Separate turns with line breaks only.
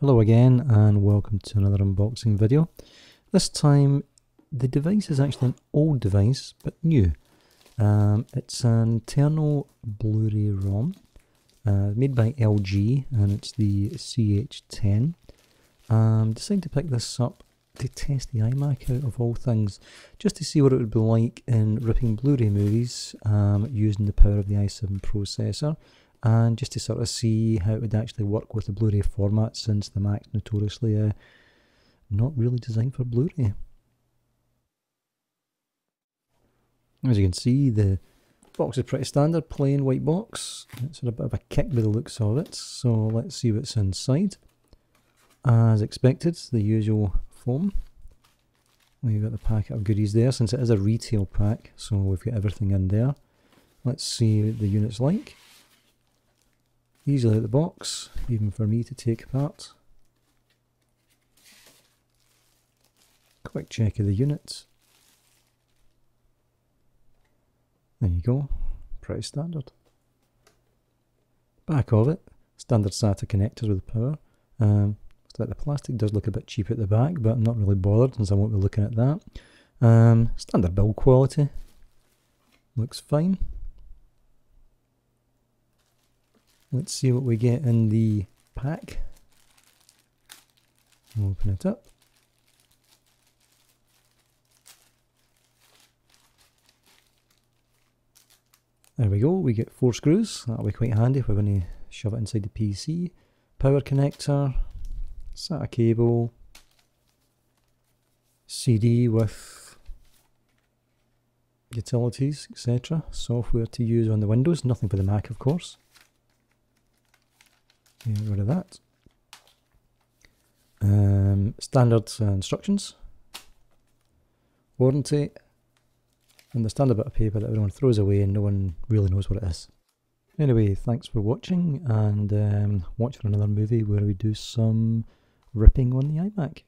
Hello again and welcome to another unboxing video. This time the device is actually an old device but new. Um, it's an internal Blu-ray ROM uh, made by LG and it's the CH10. Um, decided to pick this up to test the iMac out of all things, just to see what it would be like in ripping Blu-ray movies um, using the power of the i7 processor and just to sort of see how it would actually work with the Blu-ray format since the Mac's notoriously uh, not really designed for Blu-ray. As you can see, the box is pretty standard, plain white box. It's a bit of a kick by the looks of it, so let's see what's inside. As expected, the usual foam. We've got the packet of goodies there, since it is a retail pack, so we've got everything in there. Let's see what the unit's like. Easily out the box, even for me to take apart. Quick check of the unit. There you go, pretty standard. Back of it, standard SATA connectors with power. Um, so the plastic does look a bit cheap at the back, but I'm not really bothered since I won't be looking at that. Um, standard build quality, looks fine. Let's see what we get in the pack. Open it up. There we go, we get four screws. That'll be quite handy if we're going to shove it inside the PC. Power connector, SATA cable, CD with utilities, etc. Software to use on the Windows, nothing for the Mac of course. Get rid of that. Um, standard uh, instructions, warranty, and the standard bit of paper that everyone throws away and no one really knows what it is. Anyway, thanks for watching and um, watch for another movie where we do some ripping on the iMac.